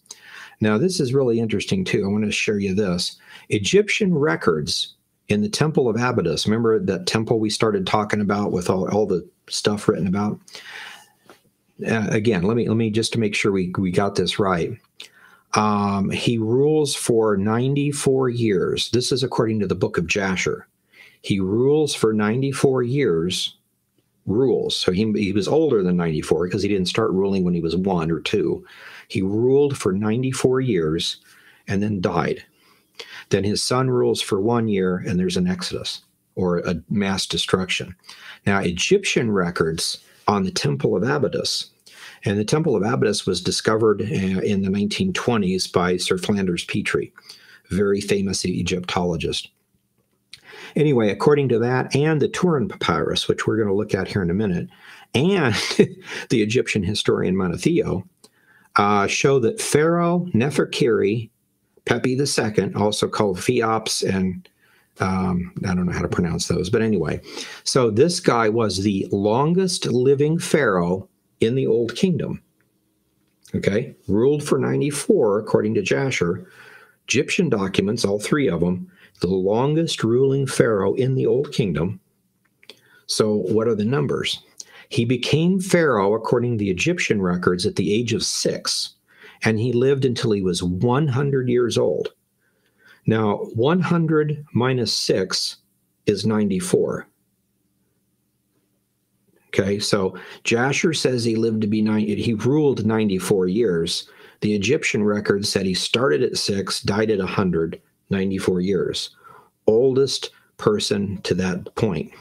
Now, this is really interesting too. I want to share you this. Egyptian records in the Temple of Abydos, remember that temple we started talking about with all, all the stuff written about? Uh, again, let me let me just to make sure we, we got this right. Um, he rules for 94 years. This is according to the book of Jasher. He rules for 94 years rules. So he, he was older than 94 because he didn't start ruling when he was one or two. He ruled for 94 years and then died. Then his son rules for one year and there's an exodus or a mass destruction. Now, Egyptian records on the Temple of Abydos, and the Temple of Abydos was discovered uh, in the 1920s by Sir Flinders Petrie, very famous Egyptologist. Anyway, according to that and the Turin Papyrus, which we're going to look at here in a minute, and the Egyptian historian Manetho, uh, show that Pharaoh Neferkare Pepi II, also called Cheops, and um, I don't know how to pronounce those, but anyway. So this guy was the longest living pharaoh in the Old Kingdom. Okay, ruled for 94, according to Jasher. Egyptian documents, all three of them, the longest ruling pharaoh in the Old Kingdom. So, what are the numbers? He became pharaoh, according to the Egyptian records, at the age of six, and he lived until he was 100 years old. Now, 100 minus 6 is 94. Okay, so Jasher says he lived to be 90, he ruled 94 years. The Egyptian record said he started at 6, died at 100, 94 years. Oldest person to that point.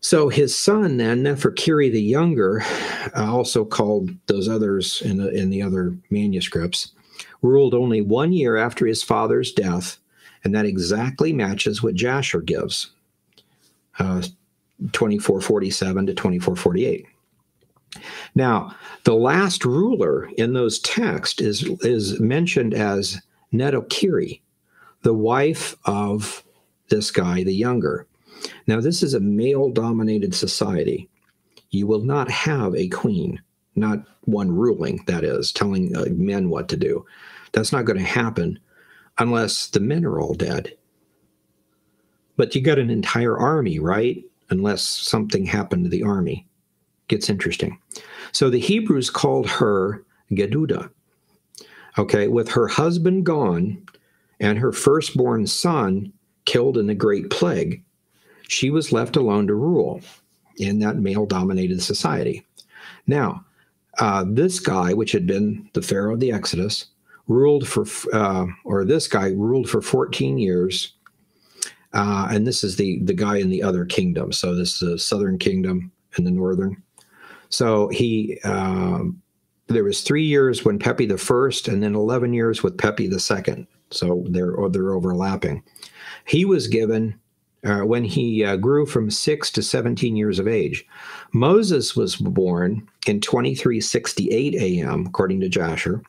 So his son then, Neferkare the Younger, also called those others in the, in the other manuscripts, ruled only one year after his father's death, and that exactly matches what Jasher gives, uh, 2447 to 2448. Now, the last ruler in those texts is, is mentioned as Netokiri, the wife of this guy, the younger. Now, this is a male dominated society. You will not have a queen, not one ruling, that is, telling uh, men what to do. That's not going to happen unless the men are all dead. But you got an entire army, right? Unless something happened to the army. Gets interesting. So the Hebrews called her Geduda. Okay, with her husband gone and her firstborn son killed in the Great Plague, she was left alone to rule in that male dominated society. Now, uh, this guy, which had been the Pharaoh of the Exodus, ruled for, uh, or this guy ruled for 14 years. Uh, and this is the, the guy in the other kingdom. So this is the southern kingdom and the northern. So he um, there was three years when Pepi the first, and then eleven years with Pepi the second. So they're they're overlapping. He was given uh, when he uh, grew from six to seventeen years of age. Moses was born in 2368 a.m. according to Jasher.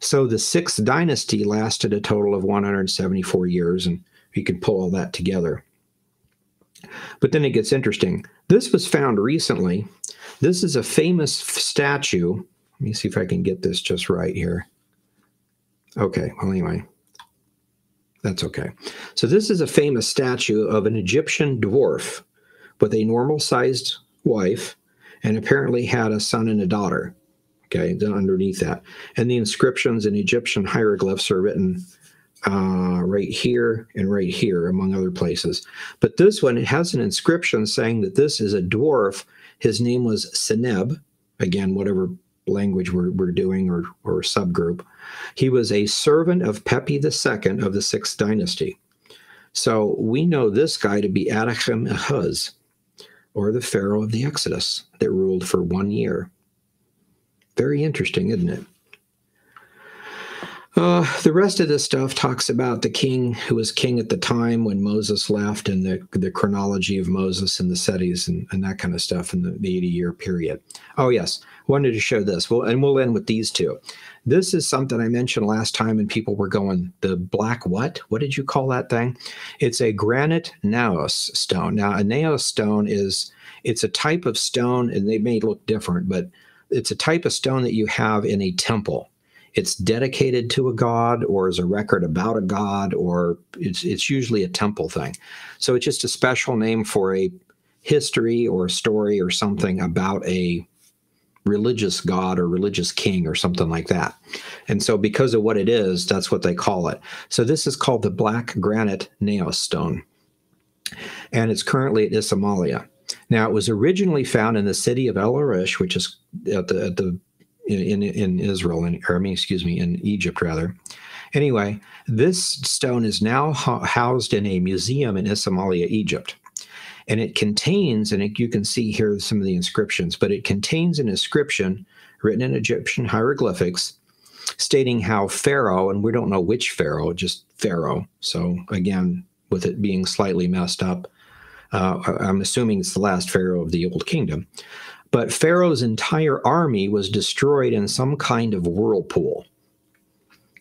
So the sixth dynasty lasted a total of 174 years, and you can pull all that together. But then it gets interesting. This was found recently. This is a famous statue let me see if I can get this just right here. Okay, well, anyway, that's okay. So, this is a famous statue of an Egyptian dwarf with a normal sized wife and apparently had a son and a daughter. Okay, then underneath that. And the inscriptions in Egyptian hieroglyphs are written uh, right here and right here, among other places. But this one, has an inscription saying that this is a dwarf. His name was Seneb, again, whatever language we're, we're doing or, or subgroup. He was a servant of Pepi II of the sixth dynasty. So we know this guy to be Adachem Ahuz, or the Pharaoh of the Exodus that ruled for one year. Very interesting, isn't it? Uh, the rest of this stuff talks about the king who was king at the time when Moses left and the, the chronology of Moses and the cities and, and that kind of stuff in the, the 80 year period. Oh, yes. Wanted to show this. Well, and we'll end with these two. This is something I mentioned last time, and people were going, the black what? What did you call that thing? It's a granite naos stone. Now, a naos stone is It's a type of stone, and they may look different, but it's a type of stone that you have in a temple. It's dedicated to a god or is a record about a god, or it's, it's usually a temple thing. So it's just a special name for a history or a story or something about a religious god or religious king or something like that. And so, because of what it is, that's what they call it. So, this is called the black granite naos stone, and it's currently at Ismailia. Now, it was originally found in the city of El Arish, which is at the, at the in, in Israel, in, or I mean, excuse me, in Egypt rather. Anyway, this stone is now housed in a museum in Ismailia, Egypt and it contains, and it, you can see here some of the inscriptions, but it contains an inscription written in Egyptian hieroglyphics stating how Pharaoh, and we don't know which Pharaoh, just Pharaoh. So again, with it being slightly messed up, uh, I'm assuming it's the last Pharaoh of the Old Kingdom. But Pharaoh's entire army was destroyed in some kind of whirlpool.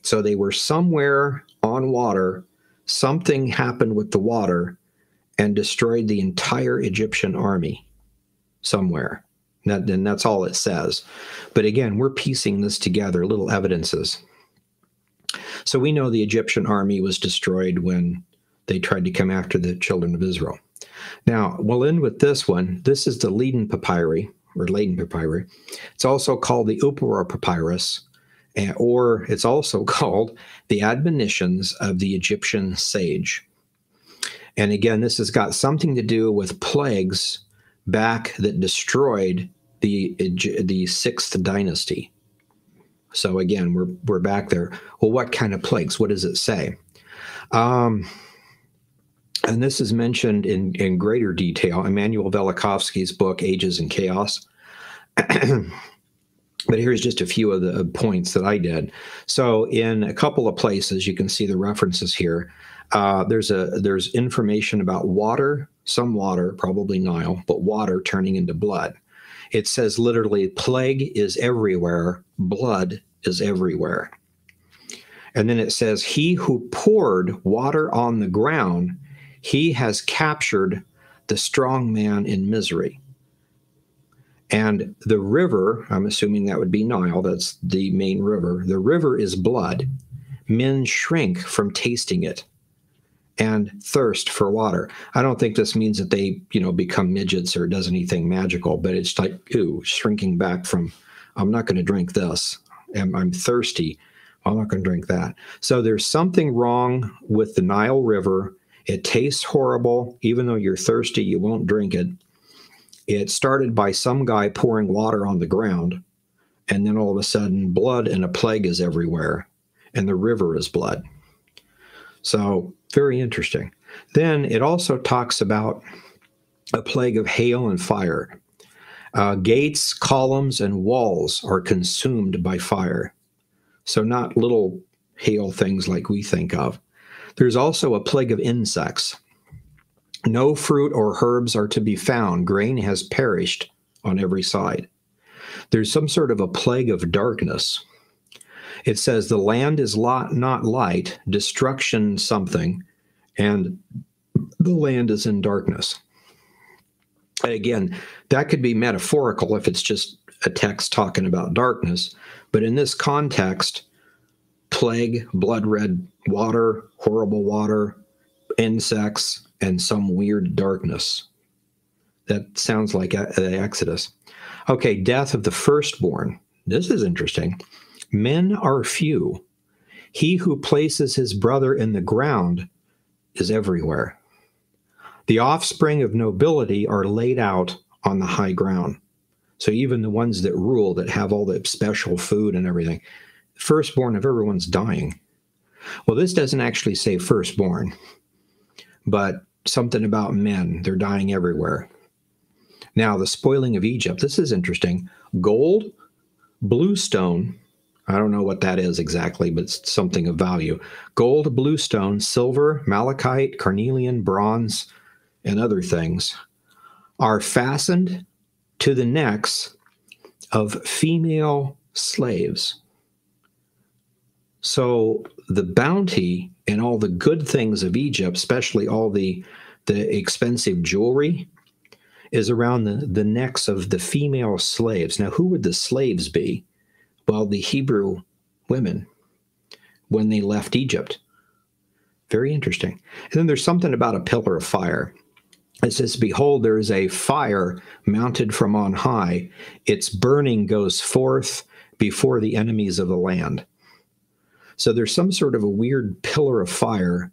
So they were somewhere on water. Something happened with the water and destroyed the entire Egyptian army somewhere. That, and that's all it says. But again, we're piecing this together, little evidences. So we know the Egyptian army was destroyed when they tried to come after the children of Israel. Now, we'll end with this one. This is the Leiden papyri, or Leiden papyri. It's also called the Ipuwer papyrus, or it's also called the Admonitions of the Egyptian Sage. And again, this has got something to do with plagues back that destroyed the the sixth dynasty. So again, we're we're back there. Well, what kind of plagues? What does it say? Um, and this is mentioned in in greater detail. Immanuel Velikovsky's book Ages and Chaos. but here's just a few of the points that I did. So in a couple of places, you can see the references here. Uh, there's a there's information about water, some water, probably Nile, but water turning into blood. It says literally, plague is everywhere, blood is everywhere. And then it says, He who poured water on the ground, he has captured the strong man in misery. And the river, I'm assuming that would be Nile, that's the main river. The river is blood. Men shrink from tasting it and thirst for water. I don't think this means that they, you know, become midgets or does anything magical, but it's like, ooh, shrinking back from, I'm not going to drink this. I'm, I'm thirsty. I'm not going to drink that. So there's something wrong with the Nile River. It tastes horrible. Even though you're thirsty, you won't drink it. It started by some guy pouring water on the ground, and then all of a sudden, blood and a plague is everywhere, and the river is blood. So very interesting. Then it also talks about a plague of hail and fire. Uh, gates, columns, and walls are consumed by fire. So, not little hail things like we think of. There's also a plague of insects. No fruit or herbs are to be found. Grain has perished on every side. There's some sort of a plague of darkness. It says the land is lot, not light, destruction something, and the land is in darkness. And again, that could be metaphorical if it's just a text talking about darkness. But in this context, plague, blood red water, horrible water, insects, and some weird darkness. That sounds like the Exodus. Okay, death of the firstborn. This is interesting. Men are few. He who places his brother in the ground is everywhere. The offspring of nobility are laid out on the high ground. So even the ones that rule, that have all the special food and everything, firstborn of everyone's dying. Well, this doesn't actually say firstborn, but something about men. They're dying everywhere. Now, the spoiling of Egypt. This is interesting. Gold, bluestone, I don't know what that is exactly, but something of value. Gold, bluestone, silver, malachite, carnelian, bronze, and other things are fastened to the necks of female slaves. So the bounty and all the good things of Egypt, especially all the, the expensive jewelry, is around the, the necks of the female slaves. Now, who would the slaves be? Well, the Hebrew women when they left Egypt. Very interesting. And then there's something about a pillar of fire. It says, Behold, there is a fire mounted from on high. Its burning goes forth before the enemies of the land. So there's some sort of a weird pillar of fire,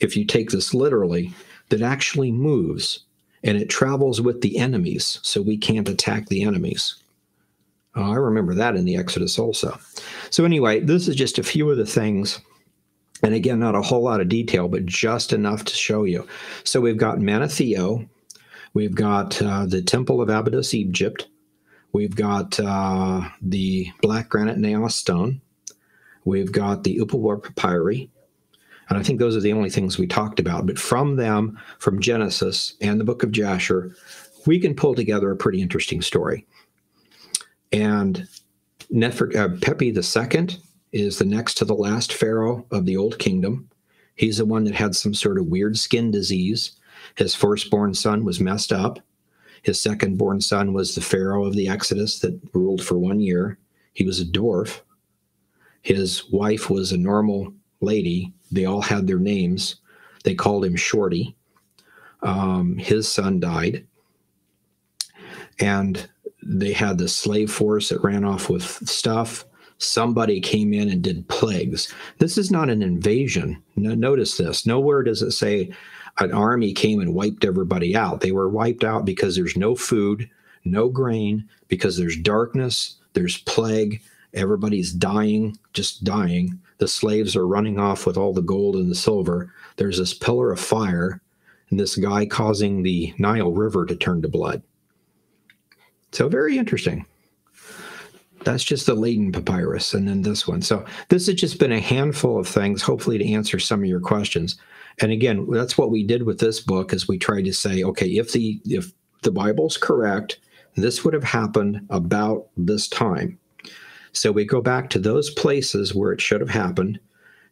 if you take this literally, that actually moves and it travels with the enemies, so we can't attack the enemies. Oh, I remember that in the Exodus also. So, anyway, this is just a few of the things. And again, not a whole lot of detail, but just enough to show you. So, we've got Manetho, we've got uh, the Temple of Abydos, Egypt, we've got uh, the black granite Naos stone, we've got the Ipuwer papyri, and I think those are the only things we talked about. But from them, from Genesis and the book of Jasher, we can pull together a pretty interesting story. And Nefer, uh, Pepi II is the next to the last pharaoh of the Old Kingdom. He's the one that had some sort of weird skin disease. His firstborn son was messed up. His second-born son was the pharaoh of the Exodus that ruled for one year. He was a dwarf. His wife was a normal lady. They all had their names. They called him Shorty. Um, his son died. And they had the slave force that ran off with stuff. Somebody came in and did plagues. This is not an invasion. No, notice this. Nowhere does it say an army came and wiped everybody out. They were wiped out because there's no food, no grain, because there's darkness, there's plague, everybody's dying, just dying. The slaves are running off with all the gold and the silver. There's this pillar of fire, and this guy causing the Nile River to turn to blood. So very interesting. That's just the Leiden papyrus, and then this one. So this has just been a handful of things, hopefully to answer some of your questions. And again, that's what we did with this book is we tried to say, okay, if the if the Bible's correct, this would have happened about this time. So we go back to those places where it should have happened,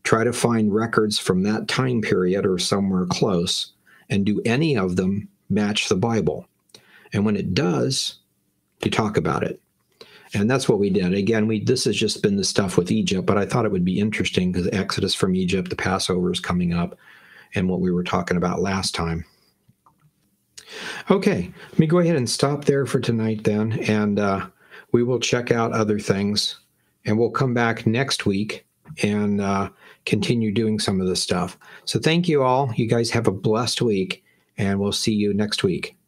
try to find records from that time period or somewhere close, and do any of them match the Bible? And when it does, you talk about it. And that's what we did. Again, we this has just been the stuff with Egypt, but I thought it would be interesting because Exodus from Egypt, the Passover is coming up, and what we were talking about last time. Okay, let me go ahead and stop there for tonight then, and uh, we will check out other things, and we'll come back next week and uh, continue doing some of this stuff. So thank you all. You guys have a blessed week, and we'll see you next week.